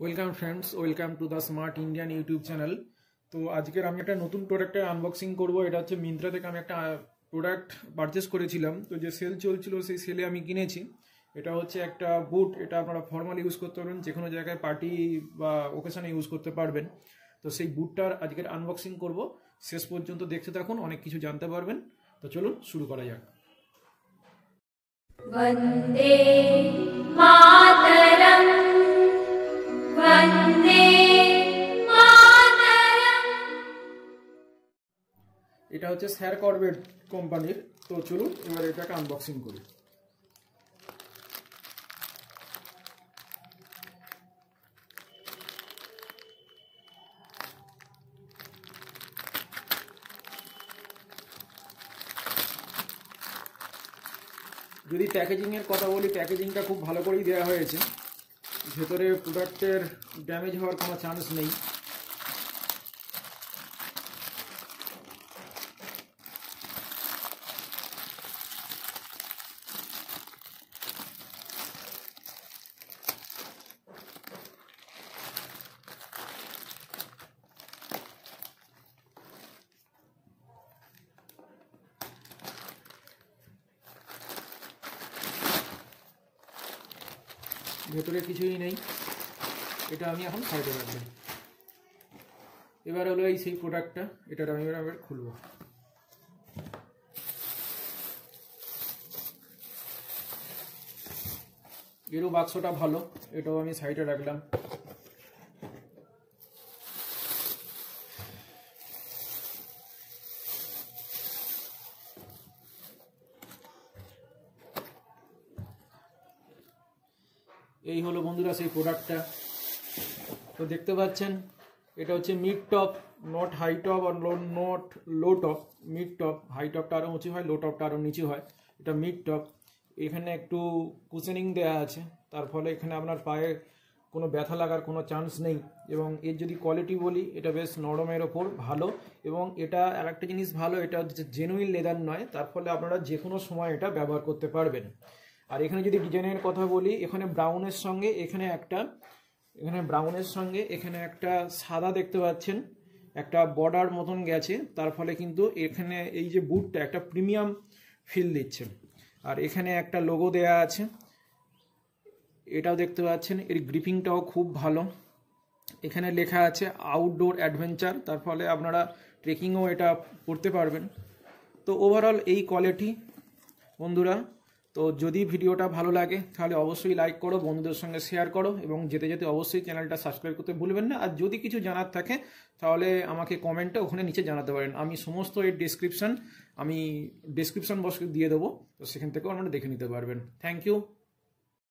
welcome friends welcome to the smart Indian YouTube channel তো আজকের আমি একটা নতুন প্রোডাক্টের আনবক্সিং করব এটা হচ্ছে মিন্ত্রা থেকে আমি একটা প্রোডাক্ট পারচেস করেছিলাম তো যে সেল চলছিল সেই সেলে আমি কিনেছি এটা হচ্ছে একটা বুট এটা আপনারা ফর্মাল ইউজ করতে পারবেন যে কোনো জায়গায় পার্টি বা ওকেশনে ইউজ করতে পারবেন তো সেই বুটটার আজকের আনবক্সিং করব শেষ পর্যন্ত দেখতে থাকুন অনেক কিছু জানতে পারবেন তো চলুন শুরু করা যাক वन्दे मातरम् এটা হচ্ছে স্যার করবেট কোম্পানির। তো চলুন, এবার এটাকে আনবক্সিং করি। যদি প্যাকেজিংয়ের কথা বলি, প্যাকেজিংটা খুব ভালো করেই দেওয়া হয়েছে। ভেতরে প্রোডাক্টের ড্যামেজ হওয়ার কোনো চান্স নেই। ভেতরে কিছুই নেই। এটা আমি এখন সাইডে রাখবেন এবার হলো এই সেই প্রোডাক্টটা এটার আমি এবার খুলব। এরও বাক্সটা ভালো, এটাও আমি সাইডে রাখলাম। এই হলো বন্ধুরা সেই প্রোডাক্টটা তো দেখতে পাচ্ছেন, এটা হচ্ছে mid top knot high top আর low knot low top mid top high টপটা আরও উঁচু হয় লো টপটা আরও নিচু হয়। এটা মিড টপ এখানে একটু কুশনিং দেওয়া আছে, তার ফলে এখানে আপনার পায়ে কোনো ব্যথা লাগার কোনো চান্স নেই এবং এর যদি কোয়ালিটি বলি, এটা বেশ নরমের ওপর ভালো এবং এটা আরেকটা জিনিস ভালো, এটা হচ্ছে জেনুইন লেদার নয়, তার ফলে আপনারা যে কোনো সময় এটা ব্যবহার করতে পারবেন। আর এখানে যদি ডিজাইনের কথা বলি, এখানে ব্রাউনের সঙ্গে এখানে একটা, এখানে ব্রাউনের সঙ্গে এখানে একটা সাদা দেখতে পাচ্ছেন, একটা বর্ডার মতন গেছে, তার ফলে কিন্তু এখানে এই যে বুটটা একটা প্রিমিয়াম ফিল দিচ্ছে। আর এখানে একটা লোগো দেয়া আছে, এটাও দেখতে পাচ্ছেন, এর গ্রিপিংটাও খুব ভালো। এখানে লেখা আছে আউটডোর অ্যাডভেঞ্চার তার ফলে আপনারা ট্রেকিংও এটা করতে পারবেন। তো ওভারঅল এই কোয়ালিটি বন্ধুরা তো যদি ভিডিওটা ভালো লাগে, তাহলে অবশ্যই লাইক করো, বন্ধুদের সঙ্গে শেয়ার করো এবং যেতে যেতে অবশ্যই চ্যানেলটা সাবস্ক্রাইব করতে ভুলবেন না। আর যদি কিছু জানার থাকে, তাহলে আমাকে কমেন্টটা ওখানে নিচে জানাতে পারেন। আমি সমস্ত এর ডিসক্রিপশান আমি ডিসক্রিপশান বক্সে দিয়ে দেবো, তো সেখান থেকেও আপনারা দেখে নিতে পারবেন। Thank you